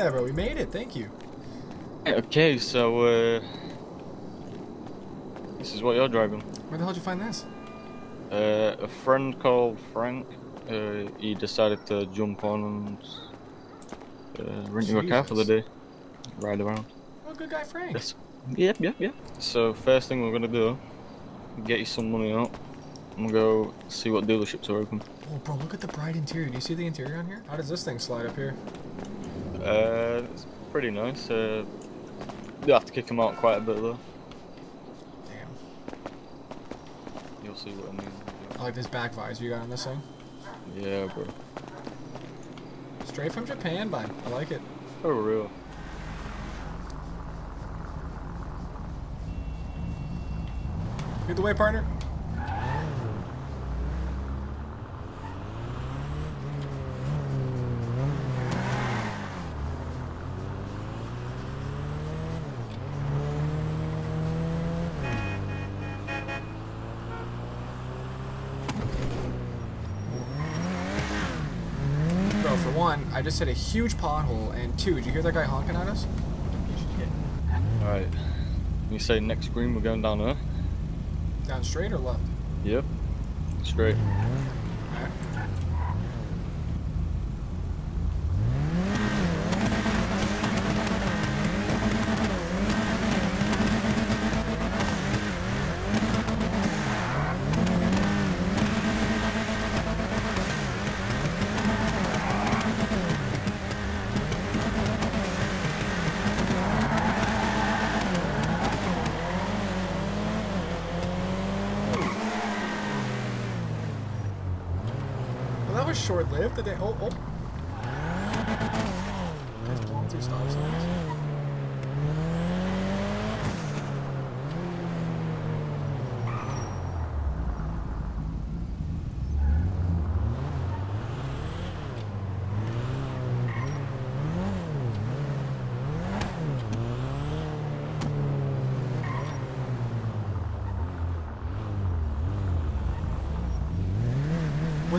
Yeah, bro. We made it. Thank you. Okay, so uh, this is what you're driving. Where the hell did you find this? Uh, a friend called Frank. Uh, he decided to jump on and uh, rent you a car for the day, ride around. Oh, good guy Frank. Yes. Yep, yep, yep. So first thing we're gonna do, get you some money out, and we'll go see what dealerships are open. Oh, bro, look at the bright interior. Do you see the interior on here? How does this thing slide up here? Uh, it's pretty nice. Uh, you have to kick them out quite a bit though. Damn. You'll see what I mean. I like this back visor you got on this thing. Yeah, bro. Straight from Japan, bud. I like it. For real. Lead the way, partner. I just hit a huge pothole, and two, did you hear that guy honking at us? Alright. You say next green, we're going down there? Down straight or left? Yep. Straight.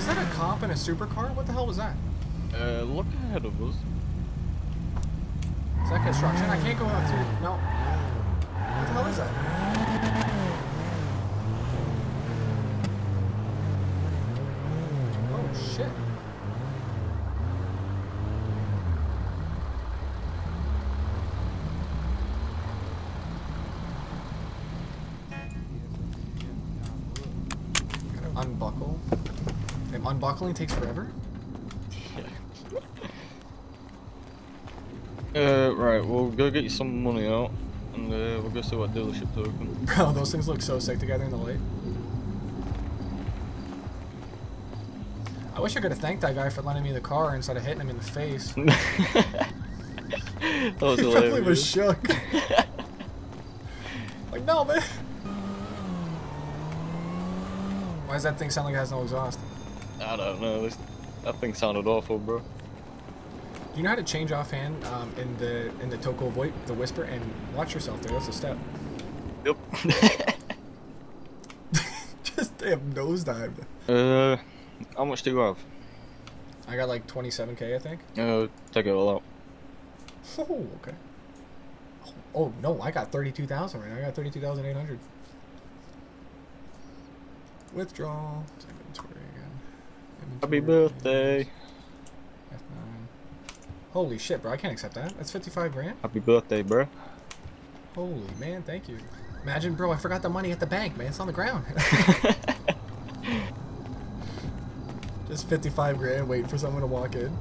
Was that a cop in a supercar? What the hell was that? Uh, look ahead of us. Is that construction? I can't go out through. No. What the hell is that? Oh shit. Gotta unbuckle. Unbuckling takes forever? Uh, right, we'll go get you some money out, and uh, we'll go see what dealerships open. Bro, those things look so sick together in the light. I wish I could have thanked that guy for lending me the car instead of hitting him in the face. that was he probably was shook. like, no, man. Why does that thing sound like it has no exhaust? I don't know. This, that thing sounded awful, bro. You know how to change offhand um, in the in the Toko VoIP, the whisper, and watch yourself there? That's a step. Yep. Just damn nosedive. uh, how much do you have? I got like 27k, I think. Uh, take it all out. Oh, okay. Oh, oh no, I got 32,000 right now. I got 32,800. Withdraw. Happy birthday. F9. Holy shit, bro. I can't accept that. That's 55 grand. Happy birthday, bro. Holy man, thank you. Imagine, bro, I forgot the money at the bank, man. It's on the ground. Just 55 grand waiting for someone to walk in.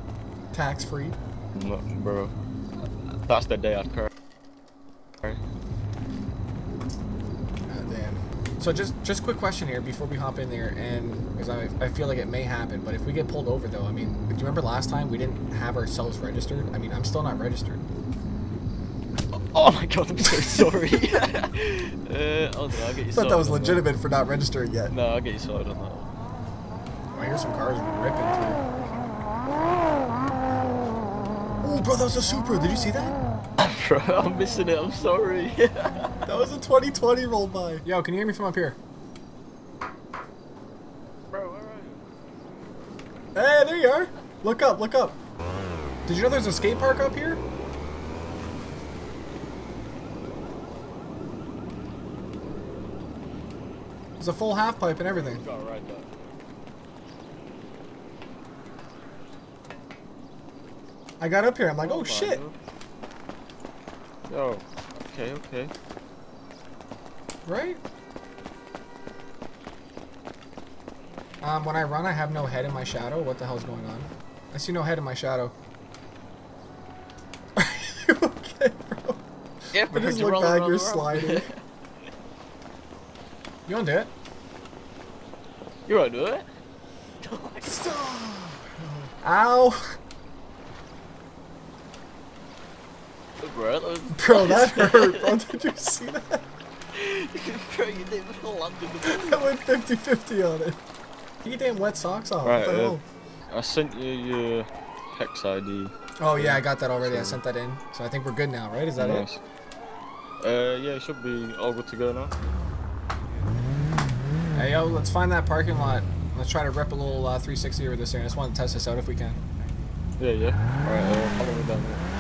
Tax free. No, bro. That's the day I'd cry. So just just quick question here before we hop in there, and because I, I feel like it may happen, but if we get pulled over though, I mean, do you remember last time we didn't have ourselves registered? I mean, I'm still not registered. Oh my god, I'm so sorry. uh, I'll get you I thought that was legitimate for not registering yet. No, I'll get you sorted on that. I hear some cars ripping through. Oh, bro, that was a Supra. Did you see that? Bro, I'm missing it. I'm sorry. That was a 2020 roll by. Yo, can you hear me from up here? Bro, where are you? Hey, there you are. Look up, look up. Did you know there's a skate park up here? There's a full half pipe and everything. Got right there. I got up here. I'm like, oh my shit. God. Yo, okay, okay. Right? Um, when I run, I have no head in my shadow. What the hell's going on? I see no head in my shadow. Are you okay, bro? Yeah, I just look back, you're sliding. You want to do it? you wanna do it? Stop! Ow! Bro, that was... Bro, that hurt, bro. Did you see that? Bro, you didn't even land in the I went 50-50 on it. Your damn wet socks off. Right, uh? I sent you your hex ID. Oh yeah, I got that already. I sent that in. So I think we're good now, right? Is that nice. it? Uh, yeah, it should be all good to go now. Hey yo, let's find that parking lot. Let's try to rip a little uh, 360 over this here. I just want to test this out if we can. Yeah, yeah. Alright, uh, follow me down there.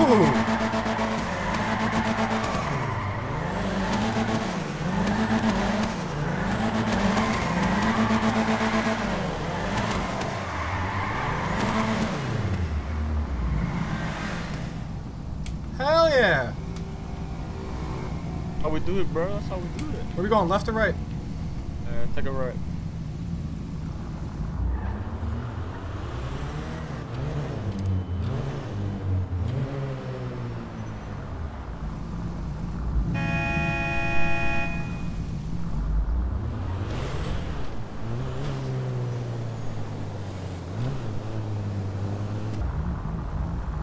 Ooh. Hell yeah! How we do it, bro? That's how we do it. Where we going, left or right? Uh, take a right.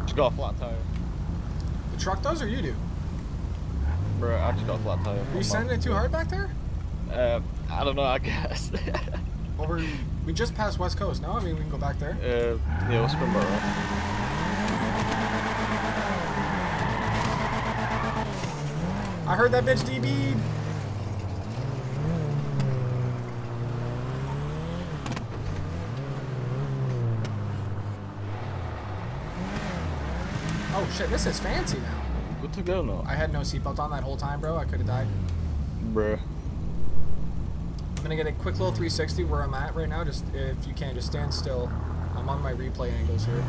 Just got a flat tire. The truck does or you do? Bro, I just got a flat tire. Are you sending it too hard back there? Uh, I don't know, I guess. Well, we're, we just passed West Coast. No, I mean we can go back there. uh, yeah, we'll spin. I heard that bitch DB'd. Oh shit, this is fancy now. Good to go now. I had no seatbelt on that whole time, bro. I could have died. Bruh. I'm gonna get a quick little 360 where I'm at right now. Just if you can, just stand still. I'm on my replay angles here.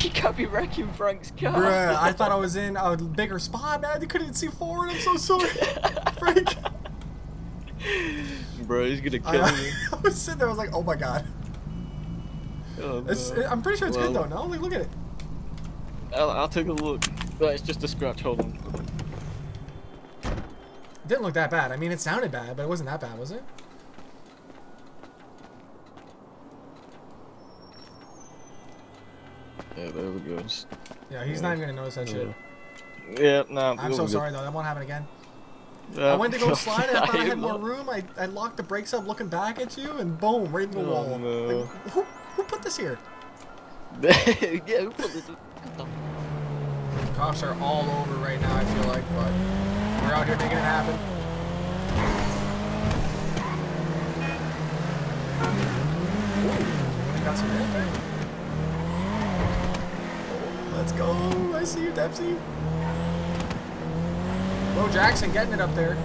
You can't be wrecking Frank's car. Bruh, I thought I was in a bigger spot, man. I couldn't see forward. I'm so sorry, Frank. Bro, he's gonna kill I, me. I was sitting there. I was like, oh my god. Oh, It's, no. I'm pretty sure it's good though. Well, No, like look at it. I'll, I'll take a look. But it's just a scratch. Hold on. It didn't look that bad. I mean, it sounded bad, but it wasn't that bad, was it? Yeah, there we go. Yeah, he's not even gonna notice that shit. Yeah, nah. I'm so sorry though. That won't happen again. good. I went to go slide. I thought I had more room. I, I locked the brakes up, looking back at you, and boom, right in the Oh, wall. no. Like, who, put this here? yeah, who put this? Cops are all over right now. I feel like, but we're out here making it happen. Ooh, got some hit. Oh, let's go. I see you, Depzi. Bo Jackson getting it up there.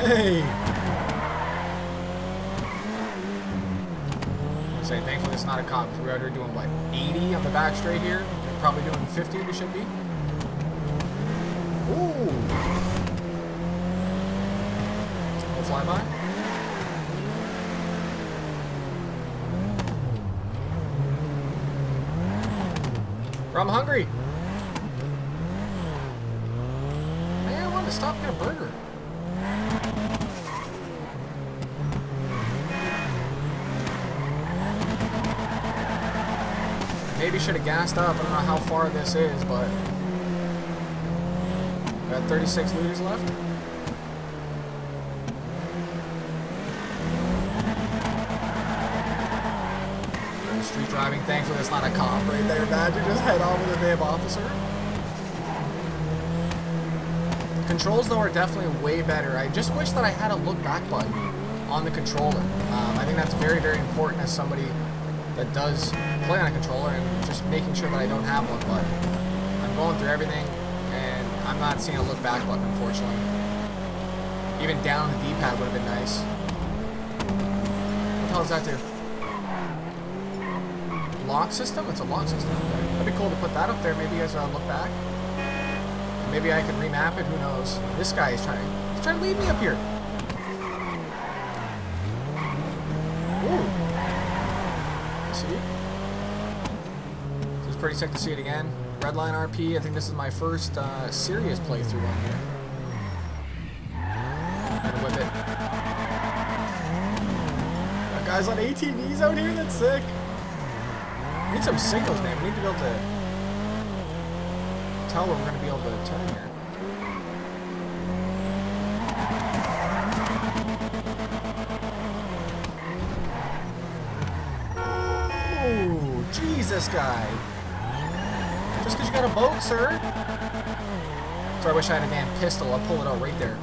Hey. Say thankfully it's not a cop. We're out here doing what 80 on the back straight here. We're probably doing 50. We should be. Ooh. We'll fly by. I'm hungry. Hey, I want to stop and get a burger. Maybe should have gassed up. I don't know how far this is, but got 36 liters left. Street driving. Thankfully, it's not a cop right there. Imagine just head on with a damn officer. Controls, though, are definitely way better. I just wish that I had a look back button on the controller. Um, I think that's very, very important as somebody that does play on a controller and just making sure that I don't have one. But I'm going through everything, and I'm not seeing a look back button, unfortunately. Even down the D-pad would have been nice. What the hell does that do? Lock system? It's a lock system. That'd be cool to put that up there, maybe as a look back. Maybe I can remap it, who knows. This guy is trying, he's trying to lead me up here. Ooh. See? This is pretty sick to see it again. Redline RP, I think this is my first uh, serious playthrough on here. It. Guys on ATVs out here, that's sick. We need some signals, man. We need to be able to tell where we're going to be able to turn here. Jesus, guy. Just because you got a boat, sir. So I wish I had a damn pistol. I'll pull it out right there.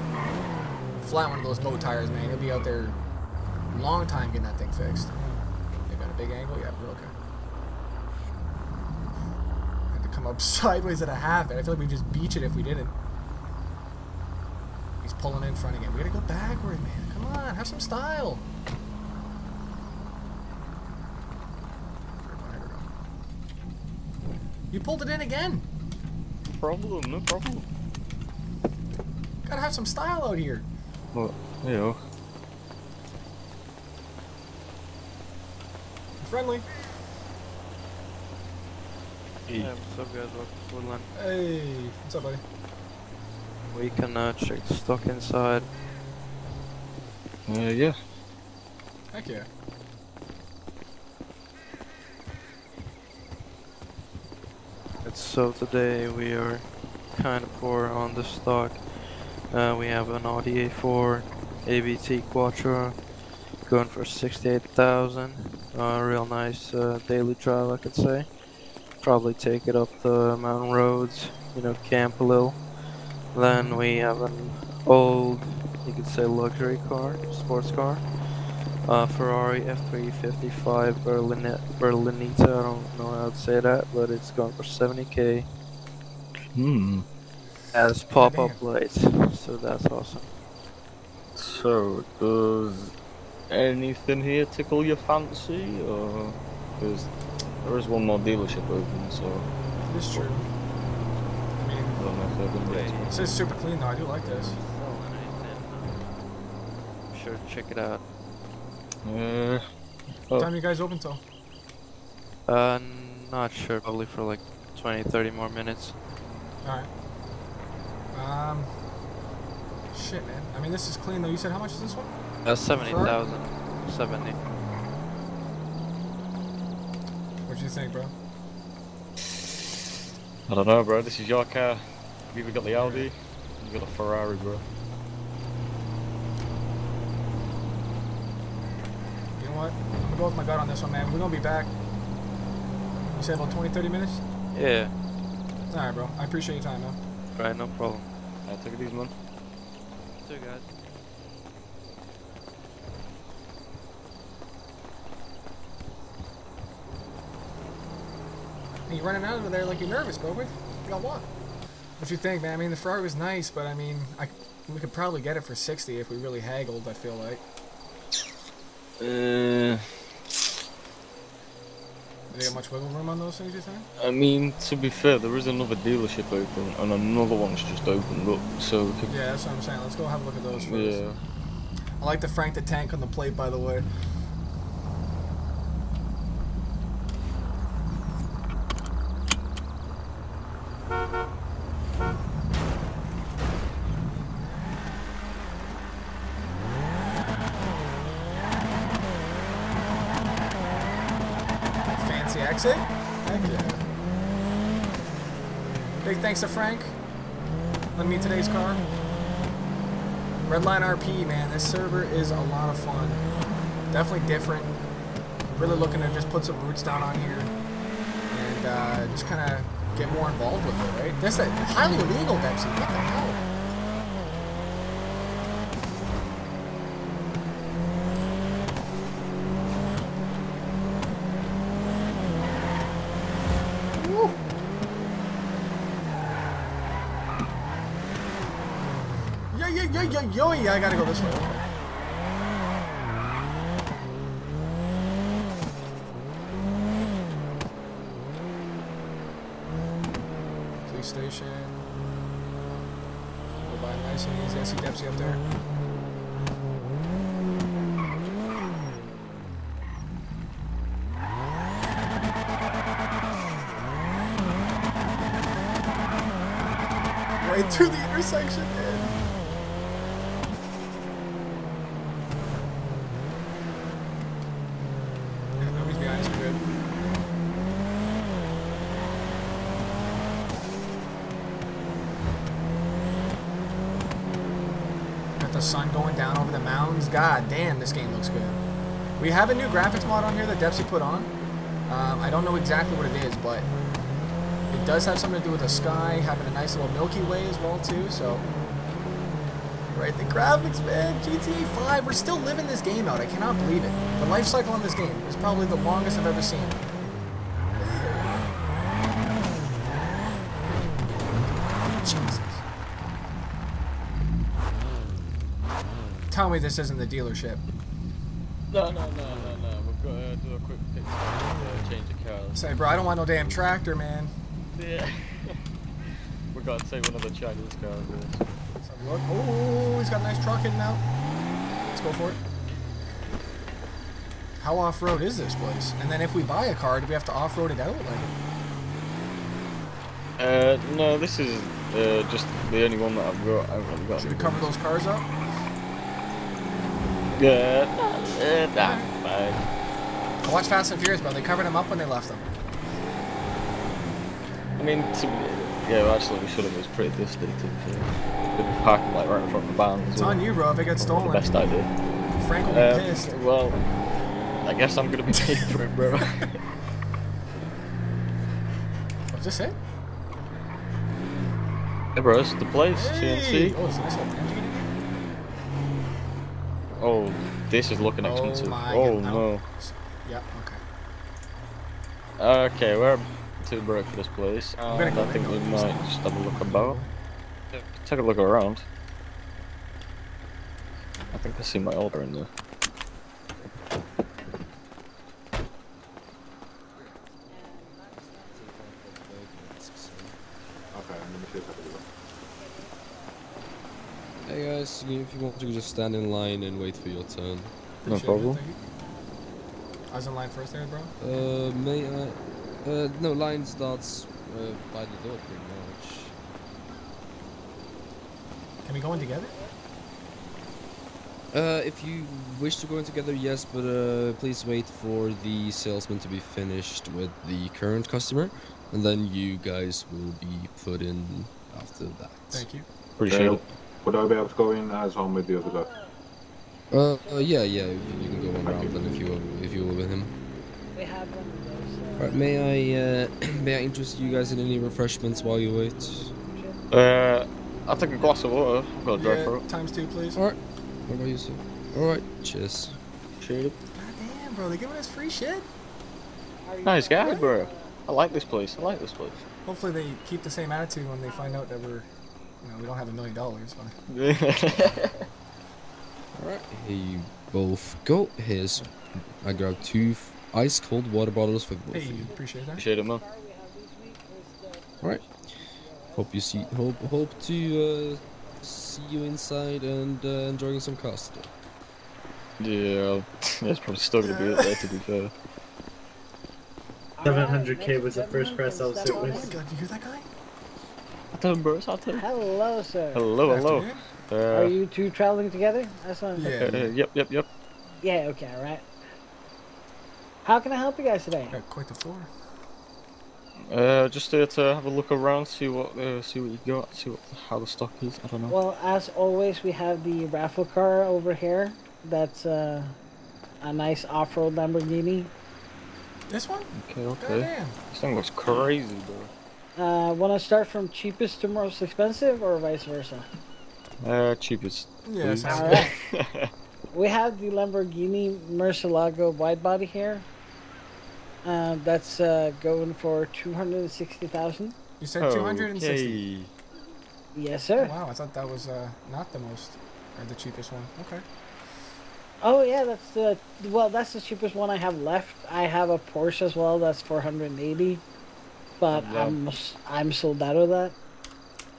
Flat one of those boat tires, man. You'll be out there a long time getting that thing fixed. They got a big angle? Yeah, we're okay. Had to come up sideways at a half, and I feel like we'd just beach it if we didn't. He's pulling in front again. We gotta go backward, man. Come on, have some style. You pulled it in again. Problem, no problem. Gotta have some style out here. Well, yeah. Friendly. Yeah, what's up guys, welcome to Woodland. Hey, what's up, buddy? We can uh, check the stock inside. Uh, yeah. Heck yeah. So today we are kind of poor on the stock. Uh, we have an Audi A4 ABT Quattro going for 68,000. Uh, real nice uh, daily drive I could say. Probably take it up the mountain roads, you know, camp a little. Then we have an old, you could say luxury car, sports car. Uh, Ferrari F355 Berlin Berlinita, I don't know how to say that, but it's going for 70k. Hmm. Has pop-up lights, so that's awesome. So, does anything here tickle your fancy, or because there is one more dealership open, so It's true. I mean, I don't know if they're gonna it says super clean though. I do like this. Sure, check it out. Uh, What oh, time you guys open till? Uh, not sure, probably for like 20, 30 more minutes. Alright. Um. Shit, man. I mean, this is clean though. You said how much is this one? Uh, 70,000. 70. What do you think, bro? I don't know, bro. This is your car. You've either got the Audi, you've got a Ferrari, bro. You know what? I'm gonna go with my gut on this one, man. We're gonna be back. You said about 20, 30 minutes? Yeah, Alright, bro. I appreciate your time, man. right, no problem. I'll take it easy, man. So guys. Hey, you running out of there like you're nervous, bro. What you got what? What you think, man? I mean, the Ferrari was nice, but I mean, I, we could probably get it for 60 if we really haggled, I feel like. Uh, Got much wiggle room on those things, you think? I mean, to be fair, there is another dealership open, and another one's just opened up, so we could, Yeah, that's what I'm saying. Let's go have a look at those first. yeah. I like the Frank the Tank on the plate, by the way. Thanks Frank. Lend me today's car. Redline RP, man, this server is a lot of fun. Definitely different. Really looking to just put some roots down on here and uh, just kind of get more involved with it, right? This is highly illegal, Depzi. What the hell? Yeah, yeah, yo, yeah, I gotta go this way. Police station. Go by nice and easy. I see Depzi up there. Right to the intersection, man. Yeah, nobody's behind us. We're good. Got the sun going down God damn, this game looks good. We have a new graphics mod on here that Depzi put on. Um, I don't know exactly what it is, but it does have something to do with the sky, having a nice little Milky Way as well too. So, right, the graphics, man. GTA 5. We're still living this game out. I cannot believe it. The life cycle on this game is probably the longest I've ever seen. Tell me this isn't the dealership. No, no, no, no, no. We've got to do a quick pit stop and uh, change the cars. Say, bro, I don't want no damn tractor, man. Yeah. We've got to take one of the Chinese cars. uh, Let's have a look. Oh, he's got a nice truck in now. Let's go for it. How off-road is this place? And then if we buy a car, do we have to off-road it out? Like, Uh, no, this is uh, just the only one that I've got. I've got. should we cover those cars up? Yeah, uh, nah, fine. I watched Fast and Furious, bro. They covered them up when they left them. I mean, to, yeah, actually, we should have. It was pretty. To. The parking like right in front of the barn. It's on you, bro. If it gets stolen, best idea. Frank will be Um, pissed. well, I guess I'm gonna be paying for it, bro. Was this it? hey, bro, it's the place. Hey! CNC. Oh, it's nice little engine in here. Oh, this is looking oh expensive. Oh Oh, no. Yeah, okay. Okay, we're too broke for this place. I'm gonna And go I think we might just- just have a look about. Take a look around. I think I see my order in there. Okay, let me see if I can do that. Hey guys, you- if you want to just stand in line and wait for your turn. No Appreciate it, problem. thank you. I was in line first there, bro. Uh, may I? Uh, no, line starts uh, by the door pretty much. Can we go in together? Uh, if you wish to go in together, yes, but uh, please wait for the salesman to be finished with the current customer, and then you guys will be put in after that. Thank you. Appreciate Uh, it. Would I be able to go in as home with the other guy? Uh, uh, yeah, yeah, you you can go one round then if you were, if you were with him. We have one of those. Alright, may I uh, may I interest you guys in any refreshments while you wait? Uh, I'll take a glass of water. I've got to drive for Yeah, it. times two, please. Alright, what about you, sir? Alright, cheers. Cheers. it. God damn, bro, they're giving us free shit. Nice guy, bro. I like this place. I like this place. Hopefully they keep the same attitude when they find out that we're, you know, we don't have a million dollars. But Alright, here you both go. Here's, I grabbed two f- ice cold water bottles for both hey, of you. appreciate that. Appreciate it, man. Car we have this week is the Alright. Hope you see, hope, hope to uh, see you inside and uh, enjoying some cars today. Yeah, that's probably still gonna be it there to be fair. 700k was the first press I was with. Oh hit my with. god, you hear that guy? I bro. I tell. Hello, sir. Hello, hello. Afternoon? Are Uh, you two traveling together? That's what I'm Yeah. uh, yep, yep, yep. Yeah, okay, alright. How can I help you guys today? Got quite the floor. Uh, just here to have a look around, see what uh, see what you got, see what how the stock is. I don't know. Well, as always, we have the raffle car over here. That's uh, a nice off-road Lamborghini. This one? okay, okay. damn. This thing looks crazy, bro. Uh, want to start from cheapest to most expensive, or vice versa? Uh, cheapest. Yeah, please. sounds All right. We have the Lamborghini Murcielago wide body here. Uh, that's uh, going for two hundred and sixty thousand. You said 260. Okay. Yes, Oh, sir. wow, I thought that was uh, not the most or the cheapest one. Okay. Oh yeah, that's the well, that's the cheapest one I have left. I have a Porsche as well. That's four hundred and eighty, but Yeah. I'm I'm sold out of that.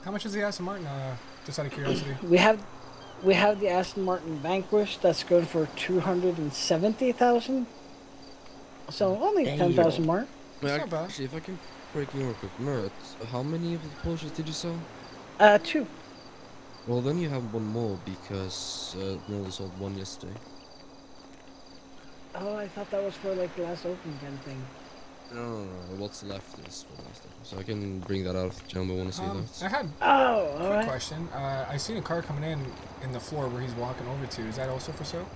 How much is the Aston Martin? Uh, just out of curiosity. We have we have the Aston Martin Vanquish that's going for two hundred and seventy thousand. So only ten thousand more. It's not bad. Actually, if I can break in real quick, Mert, how many of the Porsches did you sell? Uh, two. Well, then you have one more because uh, we only sold one yesterday. Oh, I thought that was for like the last open kind thing. No, no, no. What's left is for last time. So I can bring that out if Jumbo want to see Um, that. I had Oh, a quick right. question. Uh, I seen a car coming in in the floor where he's walking over to. Is that also for sale?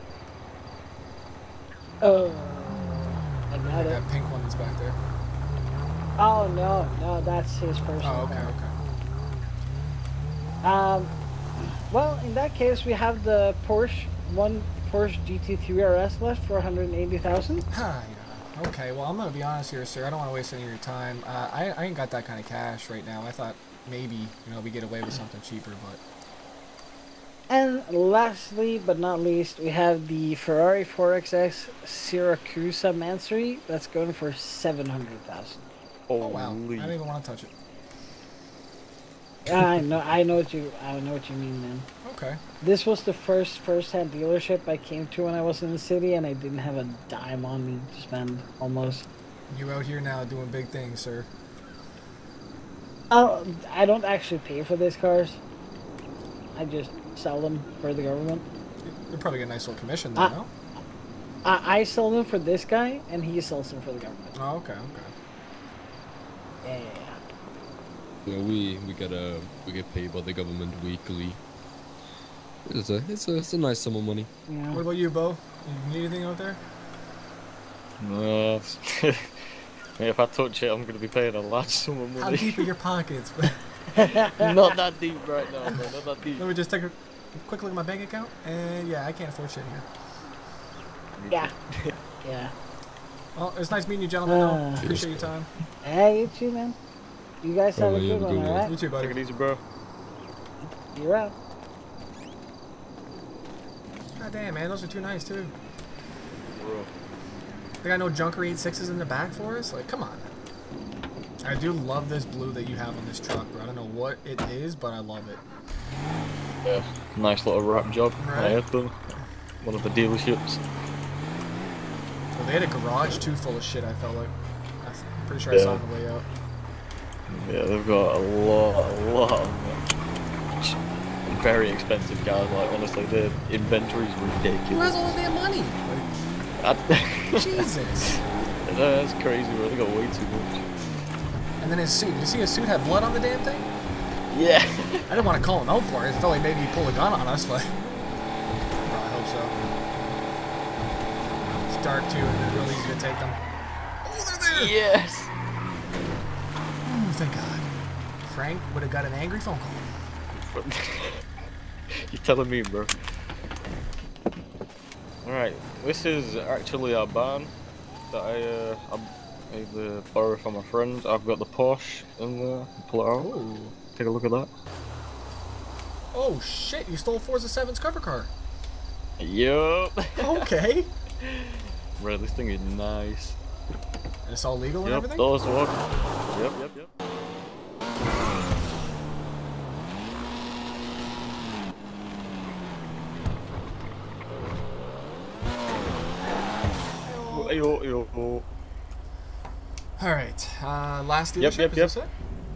Oh, I got it. That pink one that's back there. Oh no, no, that's his personal. Oh, okay, car. okay. Um, well, in that case, we have the Porsche one Porsche GT3 RS left for 180,000. Ah, yeah. Okay, well, I'm gonna be honest here, sir. I don't want to waste any of your time. Uh, I, I ain't got that kind of cash right now. I thought maybe you know we get away with something cheaper, but And lastly, but not least, we have the Ferrari 4XX Siracusa Mansory that's going for 700,000. oh wow, I don't even want to touch it. I know, I know what you, I know what you mean, man. Okay. This was the first first-hand dealership I came to when I was in the city, and I didn't have a dime on me to spend, almost. You out here now doing big things, sir. Oh, I don't actually pay for these cars. I just sell them for the government. You'll probably get a nice little commission though, Uh, no? I, I sell them for this guy, and he sells them for the government. Oh, okay, okay. Yeah. Yeah, we we get uh we get paid by the government weekly. It's a it's a it's a nice sum of money. yeah. What about you, Bo? You need anything out there? No. if I touch it, I'm gonna be paying a large sum of How deep are your pockets? Not that deep right now, bro. Not that deep. Let me just take a quick look at my bank account, and yeah, I can't afford shit here. Yeah. yeah. Well, it's nice meeting you, gentlemen. Uh, Appreciate your time. Hey, you too, man. You guys have a you good have a one, good one. alright? You too, buddy. Take it easy, bro. You're out. God damn, man, those are too nice too. Bro. They got no Junker 86s in the back for us? Like, come on. I do love this blue that you have on this truck, bro. I don't know what it is, but I love it. Yeah. Nice little wrap job. I Right. had them. One of the dealerships. Well, they had a garage too full of shit, I felt like. I'm pretty sure I saw Yeah. on the way out. Yeah, they've got a lot, a lot of very expensive cars. Like honestly, their inventory is Who has ridiculous. all their money? Like, Jesus. That's crazy, bro. They got way too much. And then his suit. Did you see his suit had blood on the damn thing? Yeah. I didn't want to call him out for it. I felt like maybe he pulled a gun on us, but I hope so. It's dark too, and it's real easy to take them. Oh, they're there! yes. Ooh, thank God. Frank would have got an angry phone call. You're telling me, bro. Alright, this is actually our barn that I, uh, I, I uh, borrowed from a friend. I've got the Porsche in there. Pull it out. Oh, Take a look at that. oh shit! You stole Forza 7's cover car. Yup. Okay. bro, this thing is nice. And it's all legal and Yep, everything. those one. Yep, yep, yep. Yo, yo, yo. All right. Uh, last dealership. Yep, yep, is yep. this it?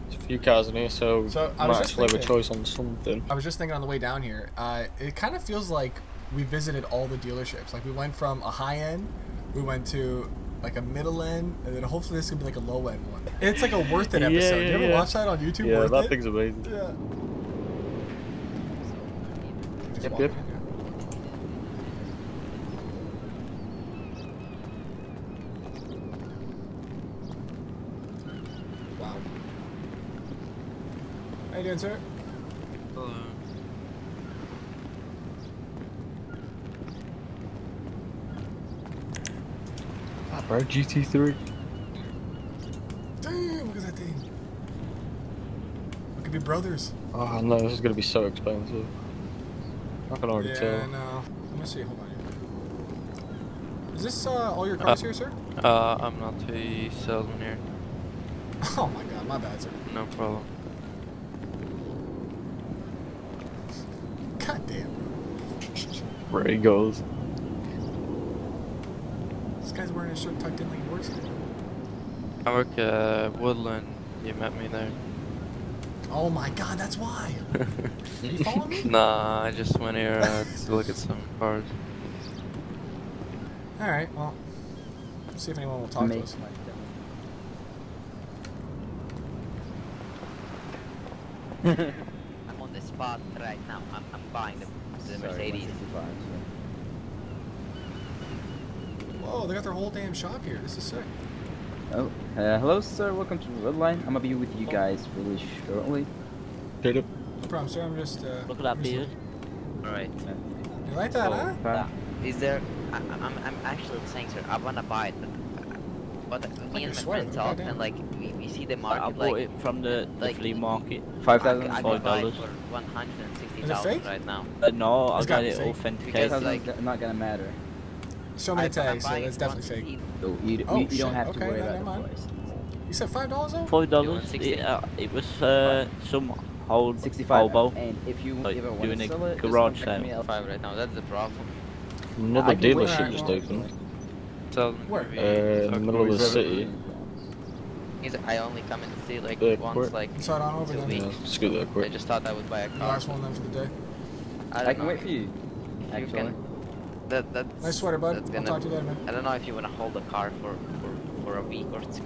There's a few cars in here, so, So, I might was just actually have a choice on something. I was just thinking on the way down here. Uh, it kind of feels like we visited all the dealerships. Like we went from a high end, we went to like a middle end, and then hopefully this can be like a low end one. It's like a worth it Yeah, episode. you yeah, ever yeah. watch that on YouTube? Yeah, worth that it? thing's amazing. Yeah. Yep, yep. in, yeah. Wow. How you doing, sir? Ah, bro, GT3. Damn, look at that thing. We could be brothers. Oh no, this is gonna be so expensive. I can already yeah, tell. no. Let me see. Hold on. Is this uh, all your cars here, sir? Uh, I'm not the salesman here. Oh my god, my bad, sir. No problem. God damn. Where he goes. This guy's wearing a shirt tucked in like he works here. I work at Woodland. You met me there. Oh my god, that's why. Are you following me? Nah, I just went here uh, to look at some cars. Alright, well. Let's see if anyone will talk to us. I'm on the spot right now. I'm, I'm buying the, the Mercedes. Whoa, they got their whole damn shop here. This is sick. Oh, uh, hello, sir. Welcome to Redline. I'm gonna be with you guys really shortly. Did it? No problem, sir. I'm just. Uh, Look at that I'm beard. Alright. looking. You like that, huh? Fine. Is there... I, I'm, I'm actually saying, sir, I wanna buy it, but... But me you're and my sweating, friends talk, and like, we, we see the I market, bought like... it from the, the like, flea market. Five I, thousand. I Five could buy it dollars. for 160,000 Is it fake? right now. Uh, no, I It's got it be fake. Five authenticated. thousand like- is not gonna matter. Show me I, the tag, I'm so that's definitely for fake. 160. So you, Oh, you, you don't have okay, to worry then about never the mind. price. You said five dollars though? Five dollars. 160. It, uh, it was uh, some old Sixty-five. hobo. And if you Like, ever want doing to a sell it, garage sale. I'll- Five right now, that's the problem. Another I dealership just Alright, opened. Salesman Where? can be Uh, in the middle of the city. He's, I only come in to see like Uh, once quick. like Let's on over two then. weeks. Yeah, scoot there I just thought I would buy a The car. last one then for the day. I, I don't can know wait for you. if you Actually. can. That that's. Nice sweater, bud. That's I'll gonna. talk to you later, man. I don't know if you wanna hold the car for for, for a week or two.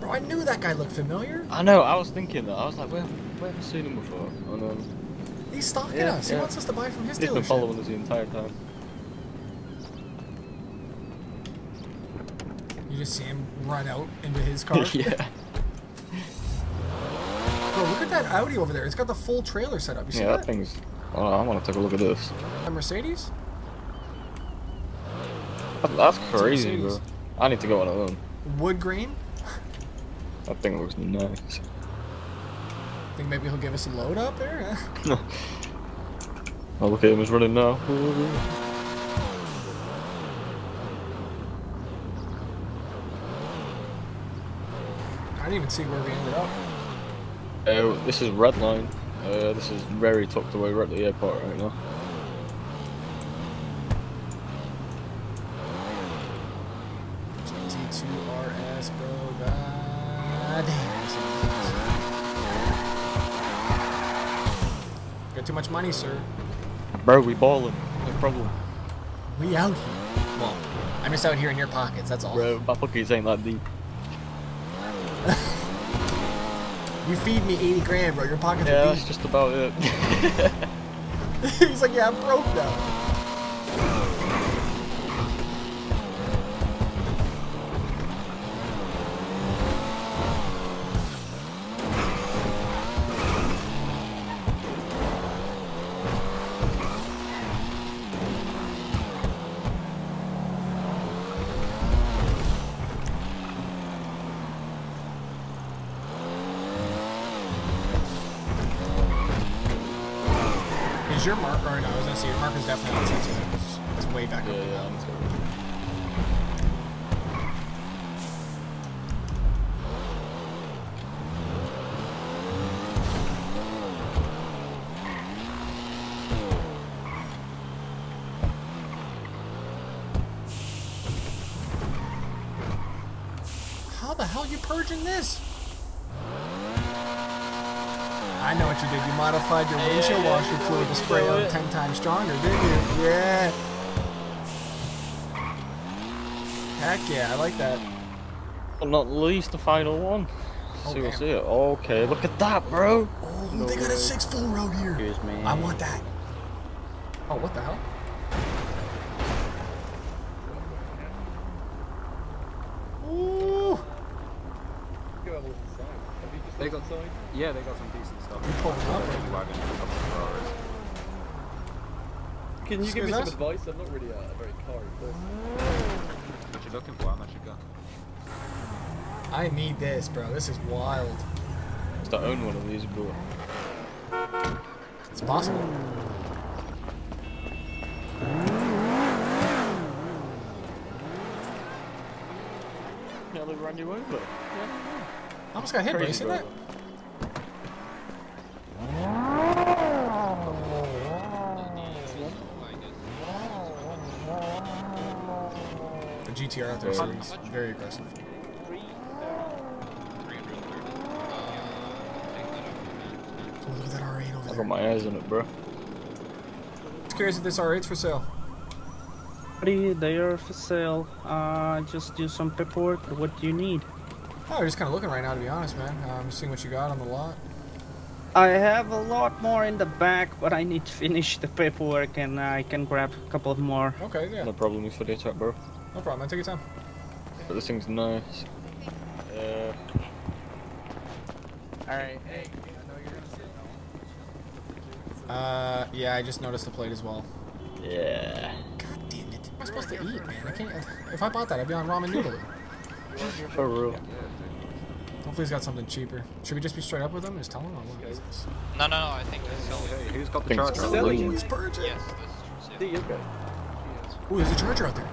Bro, I knew that guy looked familiar. I know, I was thinking that. I was like, where, where have I seen him before? And um, He's stalking Yeah, us. He wants us to buy from his dealership. he's been following us the entire time. You just see him run out into his car. yeah. Bro, look at that Audi over there. It's got the full trailer set up. You see Yeah, that? that thing's. Oh, I want to take a look at this. A Mercedes? That- That's a crazy, bro. I need to go on alone. Wood grain? That thing looks nice. I think maybe he'll give us a load up there? Oh, look at him, he's running now. I didn't even see where we ended up. Uh, this is Redline. Uh, this is very tucked away right at the airport right now. GT2 RS, bro. God damn. Got too much money, sir. Bro, we balling. No problem. We out here. Well, I'm just out here in your pockets, that's all. Bro, my pockets ain't that deep. You feed me 80 grand, bro. Your pockets Yeah, are that's just about it. deep. He's like, yeah, I'm broke now. Your mark, or no, I was gonna say your marker's definitely on sensitive. It's way back yeah, up. yeah, I'm sorry. How the hell you purging this? I know what you did. You modified your windshield washer fluid to spray out 10 times stronger, didn't you? Yeah. Heck yeah, I like that. But not least the final one. Oh, see what's damn. here. Okay, look at that, bro. Oh, No they got a six full road here. Excuse me. I want that. Oh, what the hell? Ooh. They got Yeah, they got some decent stuff. pulling up. Wagon, a couple of Ferraris. Can you give me Excuse some us? advice? I'm not really a, a very car person. What you looking for? How much you got? I need this, bro. This is wild. It's to own one of these, bro. It's possible. Yeah, they ran you over. I almost got hit, bro. You Crazy, see that? The GTR out there series very aggressive. Oh, look at that R8 over I there. got my eyes on it, bro. Just curious if this R8's for sale. They are for sale. Uh, just do some paperwork. What do you need? Oh, we're just kind of looking right now, to be honest, man. I'm um, seeing what you got on the lot. I have a lot more in the back, but I need to finish the paperwork and I can grab a couple of more. Okay, yeah. No problem with for the attack, bro. No problem, man. Take your time. But this thing's nice. Uh, Alright, hey. Uh, yeah, I just noticed the plate as well. yeah. God damn it. What am I supposed to eat, man? I can't. If I bought that, I'd be on ramen noodle. For real. Hopefully he's got something cheaper. Should we just be straight up with him and just tell him? Or what is this? No, no, no. I think he's selling. Hey, who's got the charger? are Selling lean. it. It's purging. Yes, this is true. See, okay. Ooh, there's a charger out there.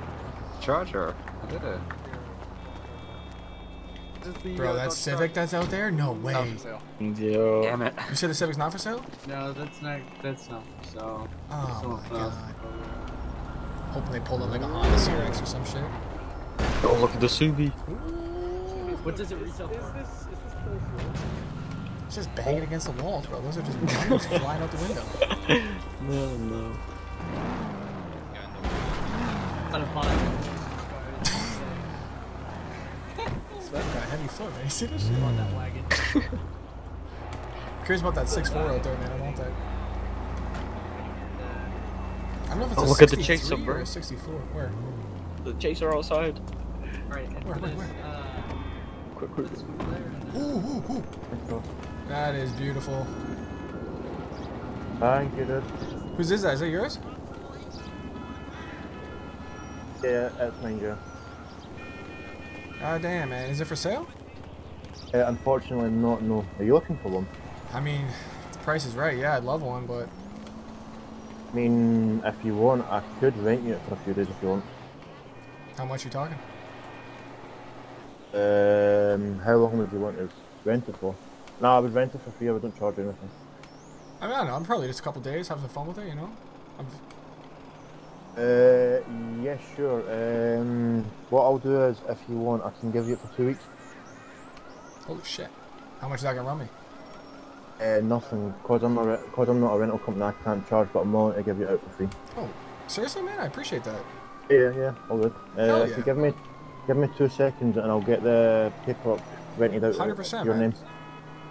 Charger. I did it. Bro, that Civic that's out there? No way. Yo. Damn it. You said the Civic's not for sale? No, that's not. That's not. So. Oh so my god. Hoping they pulled in like a Honda CRX or some shit. Oh, look at the Subi. What does it retail for? is It's just banging against the walls, bro. Those are just numbers flying out the window. No, no. It's that got a heavy man. You see this shit? on that wagon. Curious about that 6'4 out there, man. I want that. I don't know if it's Oh, a look at the 63 chaser, bro. or 64. Where? The chaser outside. Alright, and Where, where, where? uh, Quick, quick. Ooh, ooh, ooh. That is beautiful. Thank you, dude. Whose is that? Is that yours? Yeah, it's mine, yeah. God damn, man. Is it for sale? Uh, unfortunately, not, no. Are you looking for one? I mean, the price is right. Yeah, I'd love one, but I mean, if you want, I could rent you it for a few days if you want. how much you talking? Um, how long would you want to rent it for? No, I would rent it for free, I wouldn't charge anything. I mean, I don't know. I'm probably just a couple days, have some fun with it, you know? I'm, Uh, yeah, sure. Um, what I'll do is, if you want, I can give you it for two weeks. holy shit. How much is that gonna run me? Uh, nothing, cause I'm re- cause I'm not a rental company, I can't charge, but I'm willing to give you it out for free. Oh, seriously, man? I appreciate that. Yeah, yeah, all good. Uh, if yeah. you give me, give me two seconds, and I'll get the paperwork rented out. 100%, Your man. name.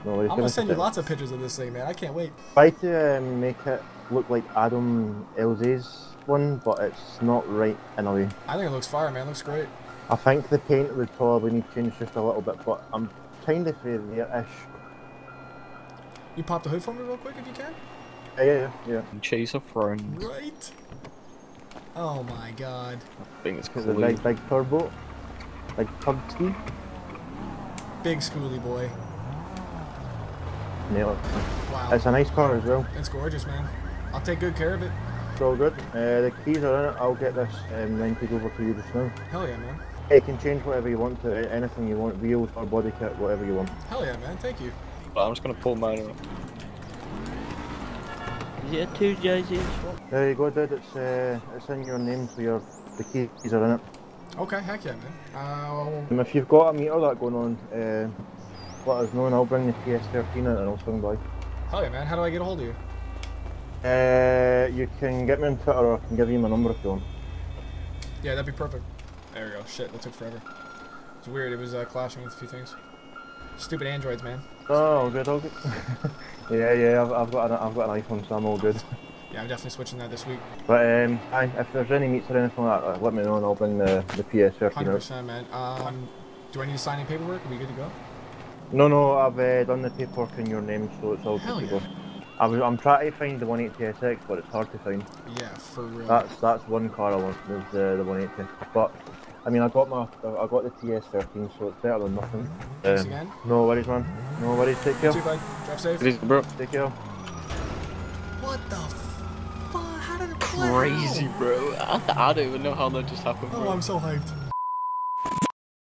No worries. I'm gonna send you lots of pictures of this thing, man. I can't wait. Try to um, make it look like Adam LZ's one, but it's not right in a way. I think it looks fire, man. It looks great. I think the paint would probably need changed just a little bit, but I'm kind of there-ish. You pop the hood for me real quick if you can? Yeah, yeah, yeah. Chaser friend. Right. Oh my god. I think it's Because cool. the big, big turbo, big tub ski. Big spoolie boy. Nail it. Wow. It's a nice car as well. It's gorgeous, man. I'll take good care of it. It's all good. Uh, the keys are in it. I'll get this um, rented over to you just now. Hell yeah, man. You can change whatever you want to anything you want, wheels or body kit, whatever you want. Hell yeah, man. Thank you. I'm just gonna pull mine out. Is it a two jerseys? There you go, dude. It's uh, it's in your name, so your the keys are in it. Okay, heck yeah, man. Uh, And if you've got a meter that going on, uh, let us know and I'll bring the PS13 in and I'll swing by. hell yeah, man. How do I get a hold of you? Uh, you can get me on Twitter or I can give you my number if you want. Yeah, that'd be perfect. There we go. Shit, that took forever. It's weird. It was uh, clashing with a few things. Stupid androids, man. Oh, all good, all good. yeah, yeah, I've, I've got an, I've got an iPhone, so I'm all good. Yeah, I'm definitely switching that this week. But um, aye, if there's any meets or anything like that, let me know and I'll bring the the PS13 Hundred percent, man. Um, do I need to sign any paperwork? Are we good to go? No, no, I've uh, done the paperwork in your name, so it's all Hell good to yeah. go. I was, I'm trying to find the 180SX, but it's hard to find. Yeah, for real. That's that's one car I want is uh, the 180. But I mean, I got my I got the TS13, so it's better than nothing. Thanks Um, again. No worries, man. No worries. Take care. You too, bud. Drive safe. It is, bro. Take care. What the fuck? How did it play Crazy, out? bro. I, I don't even know how that just happened, bro. Oh, I'm so hyped.